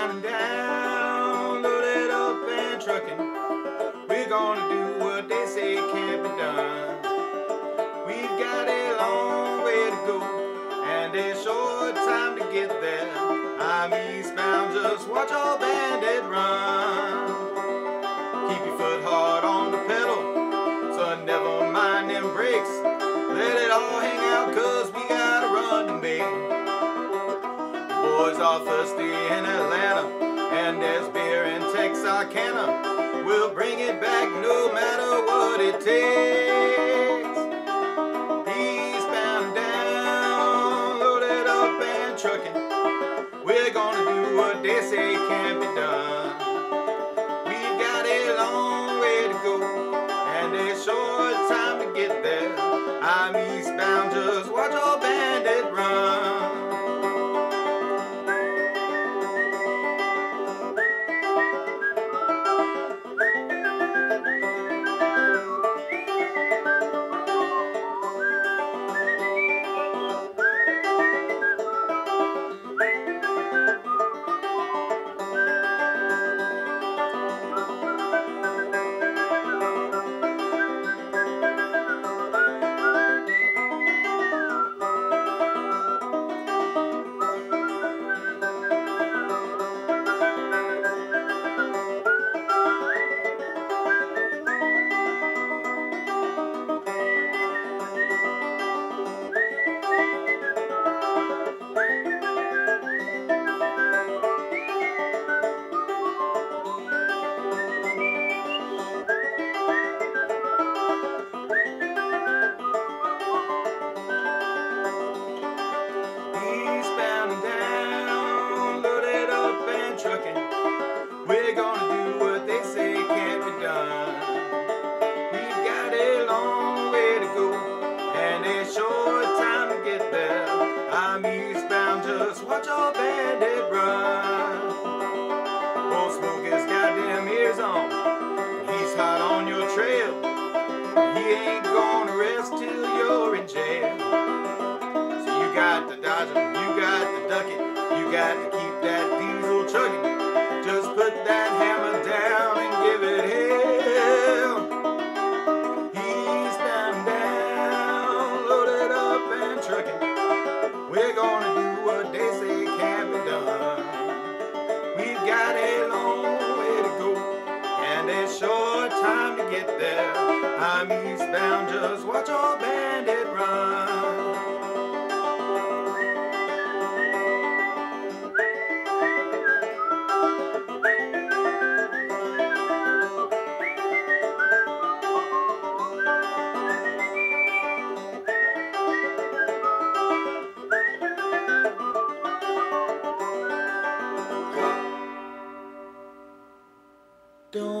down and down, loaded up and trucking. We're gonna do what they say can't be done. We've got a long way to go and a short time to get there. I'm eastbound, just watch all bandit run. Keep your foot hard on the pedal, so never mind them brakes. Let it all hang out, cause we boys are thirsty in Atlanta, and there's beer in Texarkana. We'll bring it back no matter what it takes. Eastbound down, loaded up and trucking. We're gonna do what they say can't I'm eastbound, just watch all bandit run. Old Smokey's got them ears on. He's hot on your trail. He ain't gonna rest till you're in jail. So you got to dodge him, you got to duck it, you got to keep that diesel chugging. Got a long way to go and a short time to get there. I'm eastbound, just watch all